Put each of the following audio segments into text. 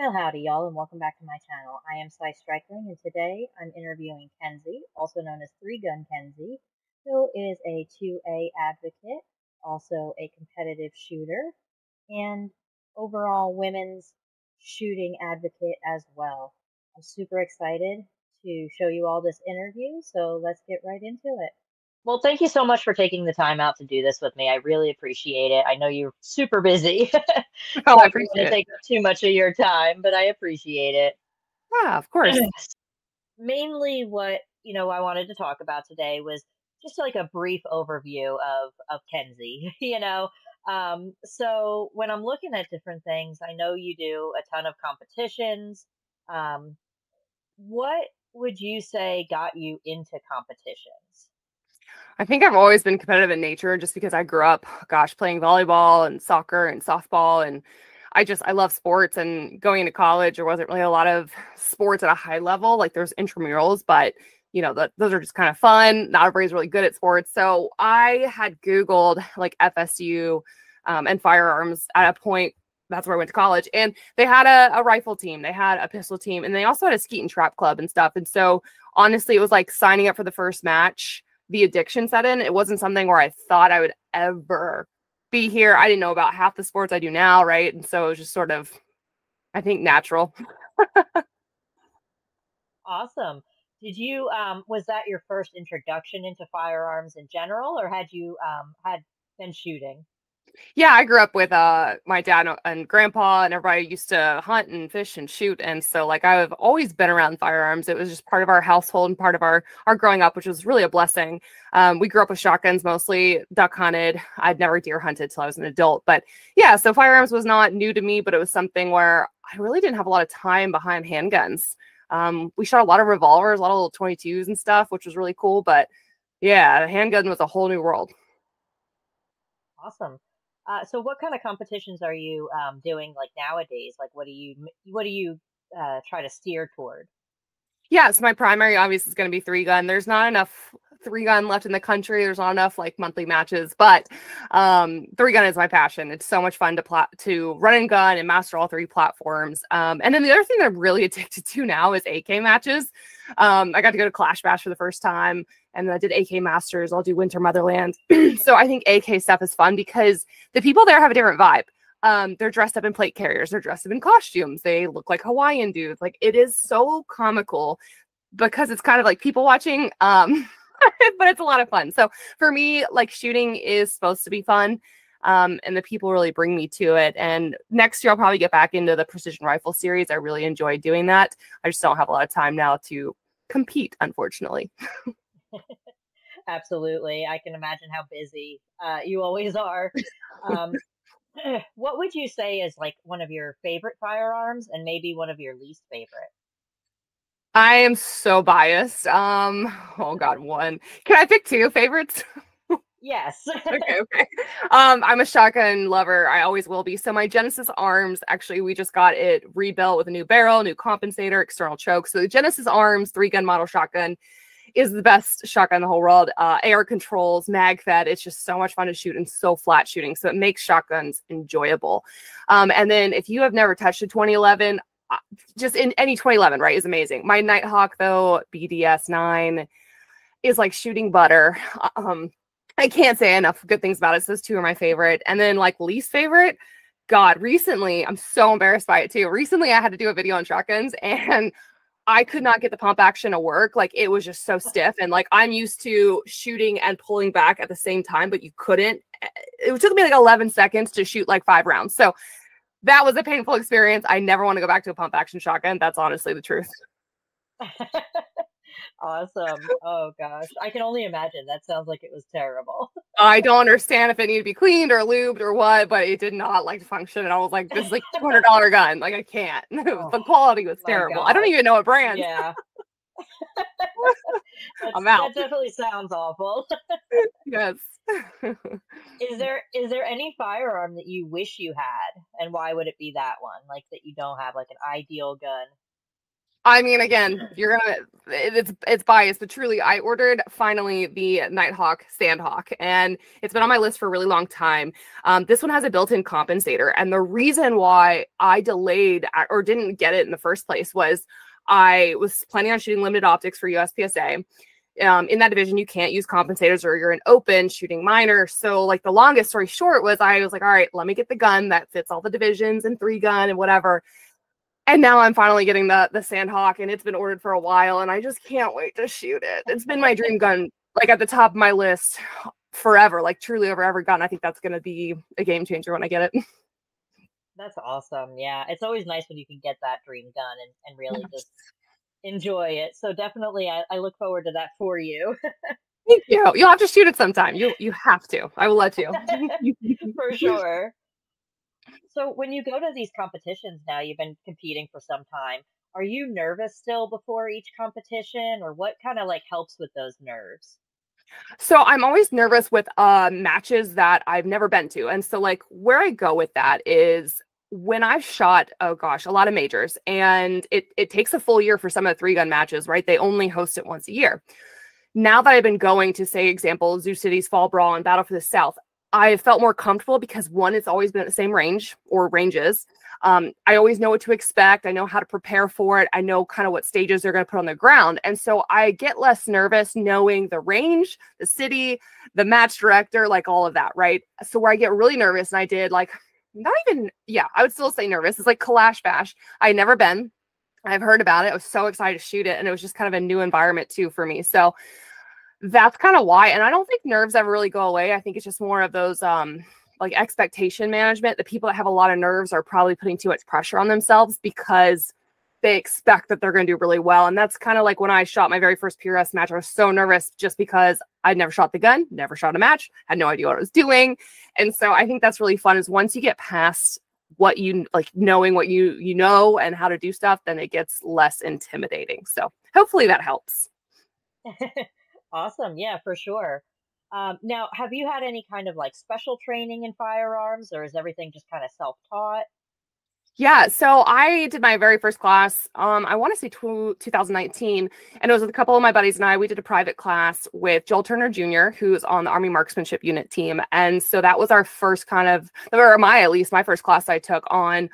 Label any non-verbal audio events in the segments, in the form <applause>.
Well, howdy, y'all, and welcome back to my channel. I am SciStrikeling, and today I'm interviewing Kenzie, also known as Three Gun Kenzie, who is a 2A advocate, also a competitive shooter, and overall women's shooting advocate as well. I'm super excited to show you all this interview, so let's get right into it. Well, thank you so much for taking the time out to do this with me. I really appreciate it. I know you're super busy. <laughs> oh, I appreciate it. Take too much of your time, but I appreciate it. Yeah, of course. <clears throat> Mainly, what you know, I wanted to talk about today was just like a brief overview of of Kenzie. <laughs> You know, um, so when I'm looking at different things, I know you do a ton of competitions. Um, what would you say got you into competitions? I think I've always been competitive in nature just because I grew up, gosh, playing volleyball and soccer and softball. And I just, I love sports. And going into college, there wasn't really a lot of sports at a high level. Like there's intramurals, but you know, the, those are just kind of fun. Not everybody's really good at sports. So I had Googled like FSU um, and firearms at a point. That's where I went to college. And they had a, a rifle team, they had a pistol team, and they also had a skeet and trap club and stuff. And so honestly, it was like signing up for the first match the addiction set in. It wasn't something where I thought I would ever be here. I didn't know about half the sports I do now, right? And so it was just sort of, I think, natural. <laughs> awesome. Did you um was that your first introduction into firearms in general or had you um had been shooting? Yeah, I grew up with uh my dad and grandpa and everybody used to hunt and fish and shoot and so like I've always been around firearms. It was just part of our household and part of our our growing up, which was really a blessing. Um, we grew up with shotguns mostly, duck hunted. I'd never deer hunted till I was an adult, but yeah, so firearms was not new to me, but it was something where I really didn't have a lot of time behind handguns. Um, we shot a lot of revolvers, a lot of little 22s and stuff, which was really cool, but yeah, handgun was a whole new world. Awesome. Uh, so what kind of competitions are you um, doing like nowadays? Like what do you what do you uh, try to steer toward? Yeah, so my primary obviously is going to be three gun. There's not enough three gun left in the country. There's not enough like monthly matches, but um, three gun is my passion. It's so much fun to plat to run and gun and master all three platforms. Um, and then the other thing that I'm really <laughs> addicted to now is AK matches. Um, I got to go to Kalash Bash for the first time, and then I did AK Masters. I'll do Winter Motherland. <clears throat> so I think AK stuff is fun because the people there have a different vibe. Um, they're dressed up in plate carriers, they're dressed up in costumes, they look like Hawaiian dudes. Like it is so comical because it's kind of like people watching. Um, <laughs> but it's a lot of fun. So for me, like shooting is supposed to be fun. Um, and the people really bring me to it. And next year, I'll probably get back into the precision rifle series. I really enjoy doing that. I just don't have a lot of time now to compete, unfortunately. <laughs> Absolutely. I can imagine how busy uh, you always are. <laughs> Um, what would you say is like one of your favorite firearms and maybe one of your least favorite? I am so biased. Um, oh god, one. Can I pick two favorites? Yes. <laughs> <laughs> okay, okay. Um, I'm a shotgun lover. I always will be. So my Genesis Arms, actually, we just got it rebuilt with a new barrel, new compensator, external choke. So the Genesis Arms three gun model shotgun is the best shotgun in the whole world. Uh, AR controls, mag fed. It's just so much fun to shoot and so flat shooting. So it makes shotguns enjoyable. Um, and then if you have never touched a 2011, just in any 2011, right, is amazing. My Nighthawk though, BDS nine, is like shooting butter. <laughs> Um, I can't say enough good things about it. So those two are my favorite. And then like least favorite, God, recently I'm so embarrassed by it too. Recently I had to do a video on shotguns <laughs> and I could not get the pump action to work. Like it was just so stiff. And like I'm used to shooting and pulling back at the same time, but you couldn't. Eh, it took me like 11 seconds to shoot like five rounds. So that was a painful experience. I never want to go back to a pump action shotgun. That's honestly the truth. <laughs> awesome. Oh gosh. I can only imagine. That sounds like it was terrible. <laughs> I don't understand if it needed to be cleaned or lubed or what, but it did not like function. And I was like, this is like $200 <laughs> gun. Like I can't. <laughs> Oh, the quality was terrible. I don't even know what brand. Yeah. I'm out. That definitely sounds awful. yes. is there is there any firearm that you wish you had, and why would it be that one? Like that you don't have, like an ideal gun. I mean, again, you're gonna it's it's biased, but truly, I ordered finally the Nighthawk Sandhawk, and it's been on my list for a really long time. Um, this one has a built-in compensator, and the reason why I delayed or didn't get it in the first place was I was planning on shooting limited optics for USPSA. Um, in that division, you can't use compensators or you're an open shooting minor. So, like, the longest story short was I was like, all right, let me get the gun that fits all the divisions and three gun and whatever and now I'm finally getting the the Sandhawk, and it's been ordered for a while, and I just can't wait to shoot it. It's been my dream gun, like at the top of my list forever, like truly over every gun. I think that's going to be a game changer when I get it. <laughs> That's awesome. Yeah, it's always nice when you can get that dream gun and, and really just enjoy it. So definitely, I, I look forward to that for you. Thank you. You'll have to shoot it sometime. You you have to. I will let you. <laughs> <laughs> for sure. So when you go to these competitions now, you've been competing for some time. Are you nervous still before each competition, or what kind of like helps with those nerves? So I'm always nervous with uh matches that I've never been to. And so like where I go with that is when I've shot, oh gosh, a lot of majors, and it it takes a full year for some of the three gun matches, right? They only host it once a year. Now that I've been going to say example, Zoo City's Fall Brawl and Battle for the South, I felt more comfortable because one, it's always been at the same range or ranges. Um, I always know what to expect. I know how to prepare for it. I know kind of what stages they're going to put on the ground. And so I get less nervous knowing the range, the city, the match director, like all of that, right? So where I get really nervous, and I did like not even, yeah, I would still say nervous. It's like Kalash Bash. I had never been. I've heard about it. I was so excited to shoot it. And it was just kind of a new environment too for me. So that's kind of why. And I don't think nerves ever really go away. I think it's just more of those um like expectation management. The people that have a lot of nerves are probably putting too much pressure on themselves because they expect that they're going to do really well. And that's kind of like when I shot my very first PRS match. I was so nervous just because I'd never shot the gun, never shot a match, had no idea what I was doing. And so I think that's really fun is once you get past what you like knowing what you you know and how to do stuff, then it gets less intimidating. So hopefully that helps. <laughs> Awesome. Yeah, for sure. Um, now, have you had any kind of like special training in firearms or is everything just kind of self taught? Yeah, so I did my very first class. Um, I want to say tw- 2019, and it was with a couple of my buddies and I. We did a private class with Joel Turner Jr., who's on the Army Marksmanship Unit team, and so that was our first kind of, or my at least my first class I took on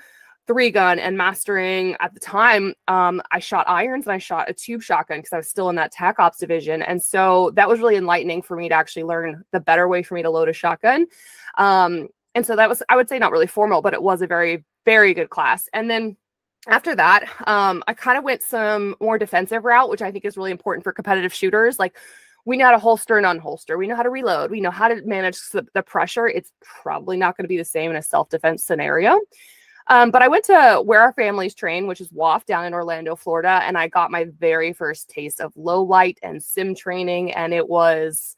three gun and mastering at the time um, i shot irons and i shot a tube shotgun because i was still in that tac ops division and so that was really enlightening for me to actually learn the better way for me to load a shotgun um, and so that was i would say not really formal but it was a very very good class and then after that um, i kind of went some more defensive route which i think is really important for competitive shooters like we know how to holster and unholster. We know how to reload. We know how to manage the, the pressure. It's probably not going to be the same in a self defense scenario. Um, but I went to where our families train, which is WAF down in Orlando, Florida, and I got my very first taste of low light and sim training, and it was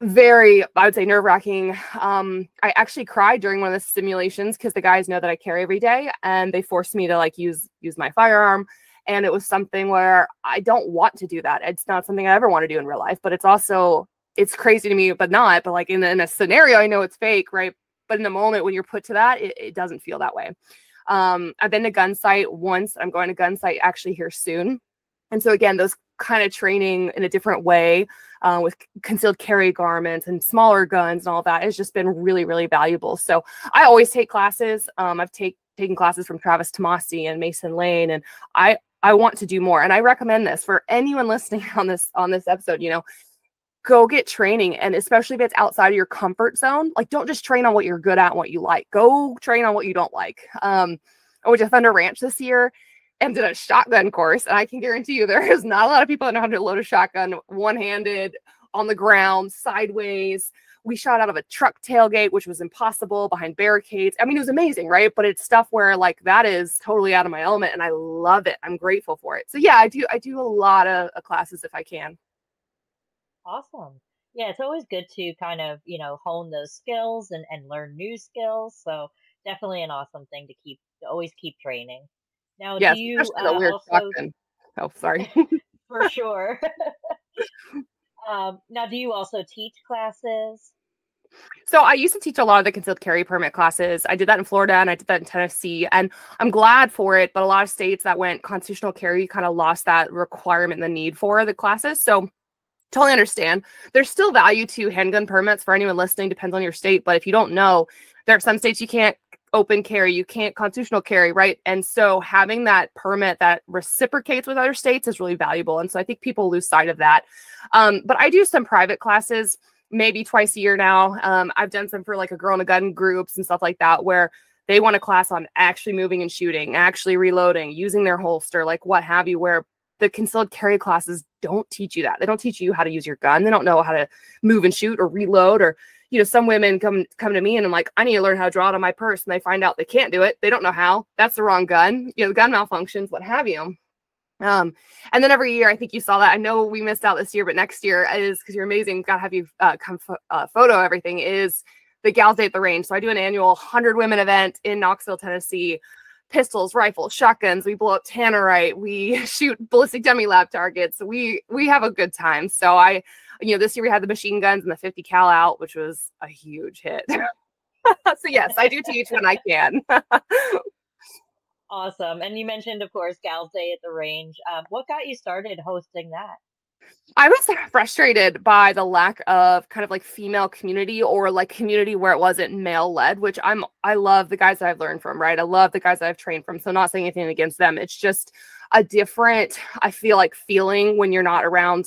very, I would say, nerve wracking. Um, I actually cried during one of the simulations because the guys know that I carry every day, and they forced me to like use use my firearm. And it was something where I don't want to do that. It's not something I ever want to do in real life, but it's also it's crazy to me, but not. But like in, in a scenario, I know it's fake, right? But in the moment when you're put to that, it, it doesn't feel that way. Um, I've been to Gunsite once. I'm going to Gunsite actually here soon. And so again, those kind of training in a different way uh, with concealed carry garments and smaller guns and all that has just been really, really valuable. So I always take classes. Um, I've take, taken classes from Travis Tomasie and Mason Lane, and I I want to do more. And I recommend this for anyone <laughs> listening on this on this episode. You know, go get training and especially if it's outside of your comfort zone like don't just train on what you're good at what you like. Go train on what you don't like. Um i went to thunder ranch this year and did a shotgun course and i can guarantee you there is not a lot of people that know how to load a shotgun one-handed on the ground sideways. We shot out of a truck tailgate which was impossible behind barricades. I mean it was amazing right? But it's stuff where like that is totally out of my element and i love it. I'm grateful for it. So yeah i do i do a lot of, of classes if i can Awesome. Yeah, it's always good to kind of, you know, hone those skills and, and learn new skills. So definitely an awesome thing to keep to always keep training. Now, yes, do you uh, also? Oh, sorry. <laughs> for sure. <laughs> <laughs> um, now, do you also teach classes? So I used to teach a lot of the concealed carry permit classes. I did that in Florida and I did that in Tennessee, and I'm glad for it. But a lot of states that went constitutional carry kind of lost that requirement, the need for the classes. So totally understand. There's still value to handgun permits for anyone listening. Depends on your state, but if you don't know, there are some states you can't open carry, you can't constitutional carry, right? And so having that permit that reciprocates with other states is really valuable. And so I think people lose sight of that. Um, but I do some private classes maybe twice a year now. Um, I've done some for like a girl in a gun groups and stuff like that where they want a class on actually moving and shooting, actually reloading, using their holster, like what have you, where the concealed carry classes don't teach you that. They don't teach you how to use your gun. They don't know how to move and shoot or reload or you know, some women come come to me and I'm like, I need to learn how to draw it on my purse, and they find out they can't do it. They don't know how. That's the wrong gun. You know, the gun malfunctions, what have you. Um, and then every year, I think you saw that. I know we missed out this year, but next year is because you're amazing. Got to have you uh, come fo- uh, photo everything is the Gals at the Range. So I do an annual 100 women event in Knoxville, Tennessee. Pistols, rifles, shotguns. We blow up tannerite. We <laughs> shoot ballistic dummy lab targets. We we have a good time. So I, you know, this year we had the machine guns and the 50 cal out, which was a huge hit. <laughs> so yes, I do teach when I can. <laughs> Awesome. And you mentioned, of course, Gals Day at the range. Um, what got you started hosting that? I was frustrated by the lack of kind of like female community or like community where it wasn't male led, which I'm I love the guys that I've learned from, right? I love the guys that I've trained from. So not saying anything against them. It's just a different, I feel like feeling when you're not around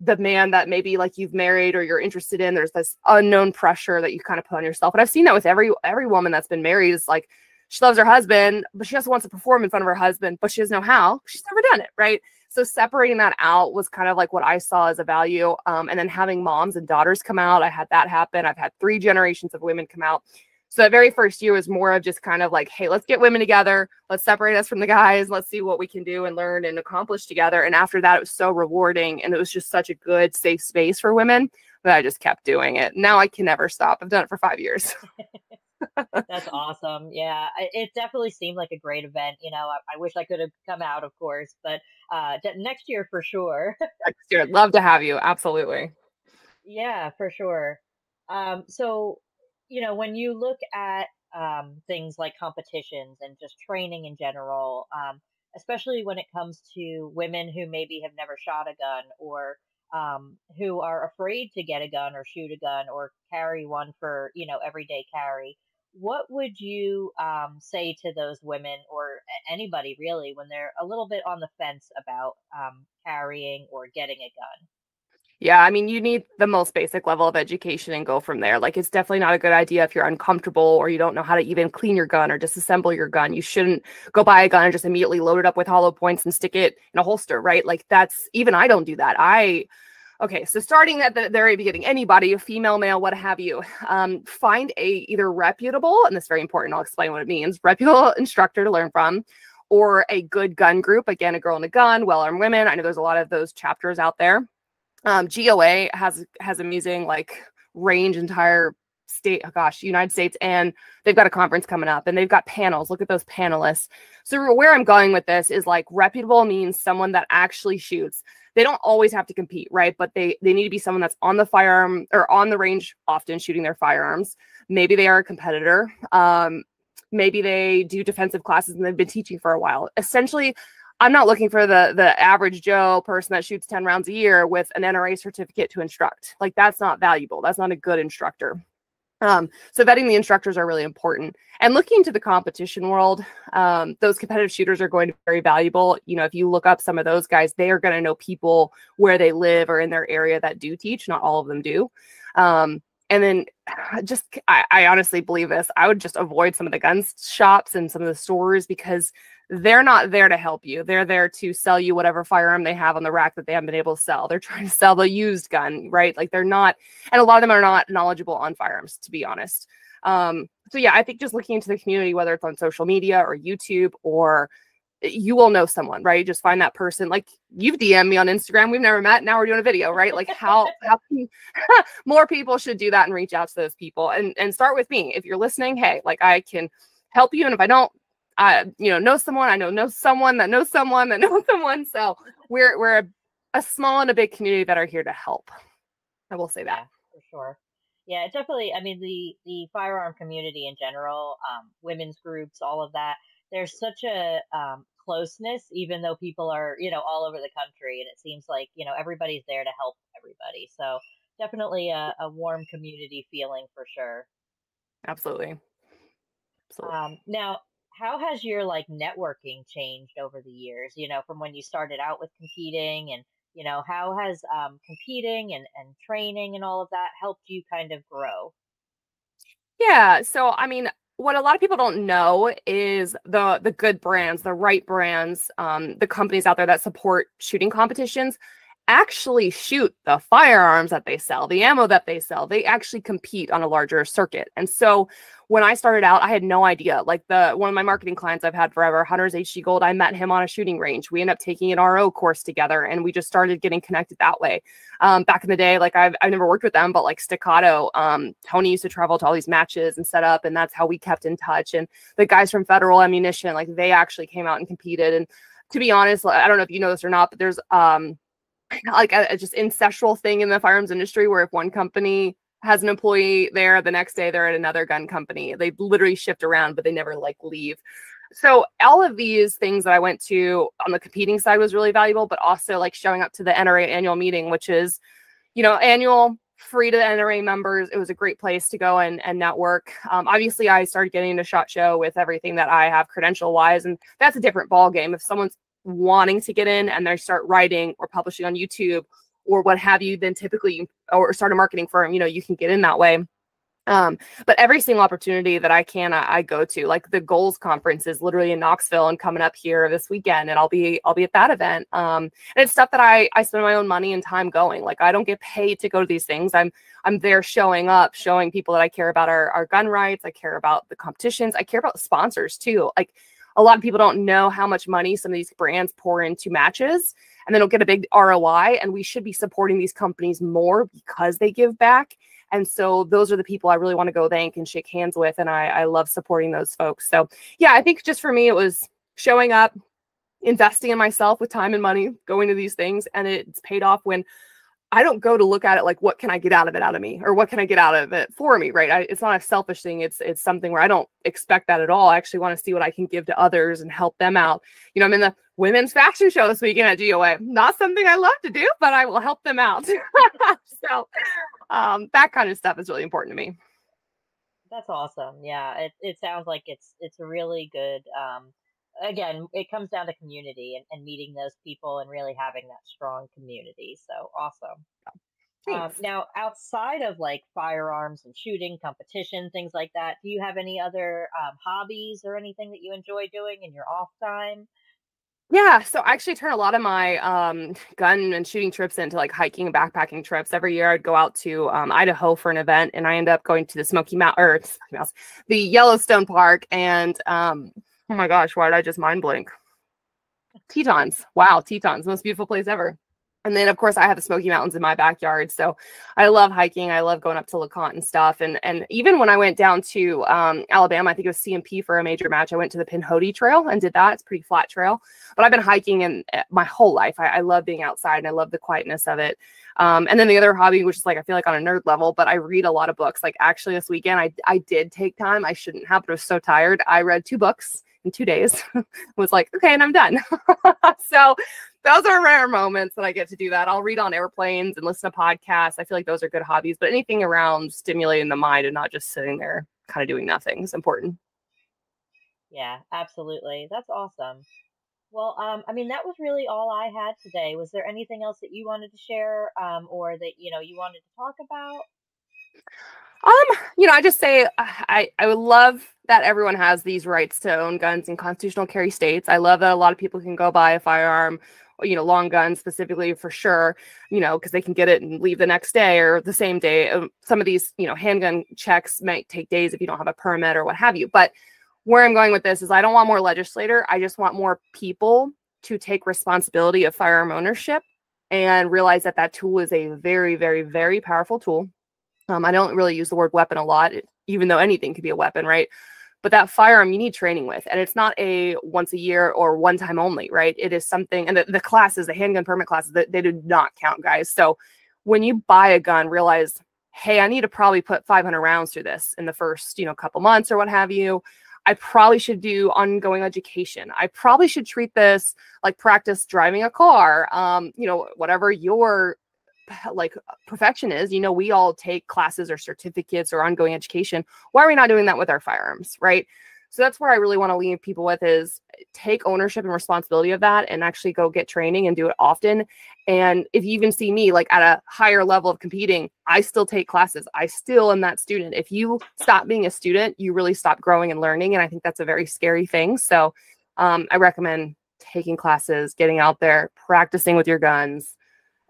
the man that maybe like you've married or you're interested in. There's this unknown pressure that you kind of put on yourself. And I've seen that with every every woman that's been married. Is like she loves her husband, but she also wants to perform in front of her husband, but she doesn't know how. She's never done it, right? So separating that out was kind of like what I saw as a value. Um, and then having moms and daughters come out, I had that happen. I've had three generations of women come out. So that very first year was more of just kind of like, hey, let's get women together. Let's separate us from the guys. Let's see what we can do and learn and accomplish together. And after that, it was so rewarding. And it was just such a good, safe space for women that I just kept doing it. Now I can never stop. I've done it for five years. <laughs> That's awesome. Yeah, it definitely seemed like a great event. You know, I, I wish I could have come out, of course, but uh, next year for sure. <laughs> next year, love to have you. Absolutely. Yeah, for sure. Um, so, you know, when you look at um, things like competitions and just training in general, um, especially when it comes to women who maybe have never shot a gun or um, who are afraid to get a gun or shoot a gun or carry one for you know everyday carry what would you um, say to those women or anybody really when they're a little bit on the fence about um, carrying or getting a gun? Yeah, I mean, you need the most basic level of education and go from there. Like, it's definitely not a good idea if you're uncomfortable or you don't know how to even clean your gun or disassemble your gun. You shouldn't go buy a gun and just immediately load it up with hollow points and stick it in a holster, right? Like, that's even I don't do that. I Okay, so starting at the very beginning, anybody, a female, male, what have you, um, find a either reputable, and this is very important, I'll explain what it means, reputable <laughs> instructor to learn from, or a good gun group. Again, a girl and a gun, well-armed women. I know there's a lot of those chapters out there. Um, GOA has has amazing like range entire state oh gosh united states and they've got a conference coming up and they've got panels look at those panelists so where i'm going with this is like reputable means someone that actually shoots they don't always have to compete, right? But they they need to be someone that's on the firearm or on the range often shooting their firearms. Maybe they are a competitor. Um, maybe they do defensive classes and they've been teaching for a while. Essentially, I'm not looking for the the average Joe person that shoots 10 rounds a year with an NRA certificate to instruct. Like that's not valuable. That's not a good instructor. Um, so vetting the instructors are really important. And looking into the competition world, um, those competitive shooters are going to be very valuable. You know, if you look up some of those guys, they are going to know people where they live or in their area that do teach. Not all of them do. Um, and then <sighs> just I, I honestly believe this. I would just avoid some of the gun shops and some of the stores because they're not there to help you. They're there to sell you whatever firearm they have on the rack that they haven't been able to sell. They're <laughs> trying to sell the used gun, right? Like they're not, and a lot of them are not knowledgeable on firearms, to be honest. Um, so yeah, I think just looking into the community, whether it's on social media or YouTube or eh, you will know someone, right? Just find that person. Like you've DM me on Instagram. We've never met. Now we're doing a video, right? Like how <laughs> how <laughs> more people should do that and reach out to those people and and start with me. If you're listening, hey, like I can help you. And if I don't, I, you know, know someone, I know know someone that knows someone that <laughs> knows someone. So we're we're a, a small and a big community that are here to help. I will say that. Yeah, for sure. Yeah, it definitely. I mean, the the firearm community in general, um, women's groups, all of that. There's such a um, closeness, even though people are, you know, all over the country, and it seems like you know everybody's there to help everybody. So definitely a, a warm community feeling for sure. Absolutely. Absolutely. Um, now, how has your like networking changed over the years? You know, from when you started out with competing and you know how has um, competing and, and training and all of that helped you kind of grow yeah so i mean what a lot of people don't know is the the good brands the right brands um, the companies out there that support shooting competitions actually shoot the firearms that they sell, the ammo that they sell. They actually compete on a larger circuit. And so when I started out, I had no idea. Like the one of my marketing clients I've had forever, Hunter's HD Gold, I met him on a shooting range. We ended up taking an RO course together and we just started getting connected that way. Um, back in the day, like I've, I've never worked with them, but like Staccato, um, Tony used to travel to all these matches and set up, and that's how we kept in touch. And the guys from Federal Ammunition, like they actually came out and competed. And to be honest, I don't know if you know this or not, but there's um like a, a just incestual thing in the firearms industry where if one company has an employee there the next day they're at another gun company. They literally shift around but they never like leave. So all of these things that i went to on the competing side was really valuable but also like showing up to the nra annual meeting which is you know annual free to the nra members. It was a great place to go and, and network. Um, obviously i started getting into shot show with everything that i have credential wise and that's a different ball game if someone's wanting to get in and they start writing or publishing on YouTube or what have you, then typically or start a marketing firm, you know, you can get in that way. Um, but every single opportunity that I can, I, I, go to. Like the goals conference is literally in Knoxville and coming up here this weekend, and I'll be I'll be at that event. Um, and it's stuff that I I spend my own money and time going. Like I don't get paid to go to these things. I'm I'm there showing up, showing people that I care about our our gun rights. I care about the competitions. I care about sponsors too. Like a lot of people don't know how much money some of these brands pour into matches and they don't get a big ROI. And we should be supporting these companies more because they give back. And so those are the people I really want to go thank and shake hands with. And I, I love supporting those folks. So yeah, I think just for me, it was showing up, investing in myself with time and money, going to these things. And it's paid off when I don't go to look at it like what can I get out of it out of me or what can I get out of it for me, right? I, it's not a selfish thing. It's it's something where I don't expect that at all. I actually want to see what I can give to others and help them out. You know, I'm in the women's fashion show this weekend at GOA. Not something I love to do, but I will help them out. <laughs> so um, that kind of stuff is really important to me. That's awesome. Yeah, it it sounds like it's it's a really good um, again, it comes down to community and, and meeting those people and really having that strong community. So awesome. Um, now, outside of like firearms and shooting, competition, things like that, do you have any other um, hobbies or anything that you enjoy doing in your off time? Yeah, so I actually turn a lot of my um, gun and shooting trips into like hiking and backpacking trips. Every year, I'd go out to um, Idaho for an event, and I end up going to the Smoky Mountain or the Yellowstone Park, and um, Oh my gosh, why did I just mind blank? Tetons. Wow, Tetons, most beautiful place ever. And then of course I have the Smoky Mountains in my backyard. So I love hiking. I love going up to LeConte and stuff. And and even when I went down to um, Alabama, I think it was CMP for a major match. I went to the Pinhoti Trail and did that. It's pretty flat trail. But I've been hiking in eh, my whole life. I, I love being outside and I love the quietness of it. Um, and then the other hobby, which is like I feel like on a nerd level, but I read a lot of books. Like actually this weekend, I I did take time. I shouldn't have, but I was so tired. I read two books in two days <laughs> was like, okay, and I'm done. <laughs> so those are rare moments that I get to do that. I'll read on airplanes and listen to podcasts. I feel like those are good hobbies, but anything around stimulating the mind and not just sitting there kind of doing nothing is important. Yeah, absolutely. That's awesome. Well, um, I mean, that was really all I had today. Was there anything else that you wanted to share, um, or that you know you wanted to talk about? Um, you know, I just say uh, I I would love that everyone has these rights to own guns in constitutional carry states. I love that a lot of people can go buy a firearm, you know, long guns specifically for sure, you know, because they can get it and leave the next day or the same day. Um, some of these, you know, handgun checks might take days if you don't have a permit or what have you. But where I'm going with this is I don't want more legislator. I just want more people to take responsibility of firearm ownership and realize that that tool is a very, very, very powerful tool um, I don't really use the word weapon a lot, even though anything could be a weapon, right? But that firearm you need training with, and it's not a once a year or one time only, right? It is something, and the, the classes, the handgun permit classes, that they do not count, guys. So when you buy a gun, realize, hey, I need to probably put 500 rounds through this in the first, you know, couple months or what have you. I probably should do ongoing education. I probably should treat this like practice driving a car. Um, you know, whatever your like perfection is, you know, we all take classes or certificates or ongoing education. Why are we not doing that with our firearms, right? So that's where I really want to leave people with is take ownership and responsibility of that and actually go get training and do it often. And if you even see me like at a higher level of competing, I still take classes. I still am that student. If you stop being a student, you really stop growing and learning. And I think that's a very scary thing. So um, I recommend taking classes, getting out there, practicing with your guns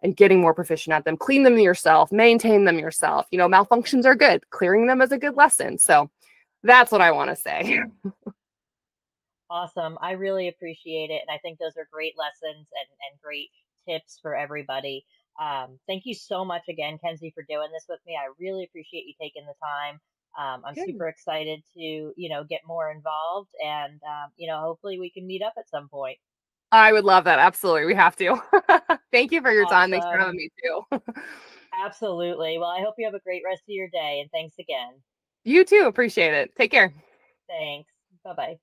and getting more proficient at them. Clean them yourself, maintain them yourself. You know, malfunctions are good. Clearing them is a good lesson. So that's what I want to say. <laughs> awesome. I really appreciate it. And I think those are great lessons and, and great tips for everybody. Um, thank you so much again, Kenzie, for doing this with me. I really appreciate you taking the time. Um, I'm Good. super excited to, you know, get more involved and, um, you know, hopefully we can meet up at some point. I would love that. Absolutely. We have to. <laughs> Thank you for your awesome. time. Thanks for having me too. <laughs> Absolutely. Well, I hope you have a great rest of your day and thanks again. You too. Appreciate it. Take care. Thanks. Bye bye.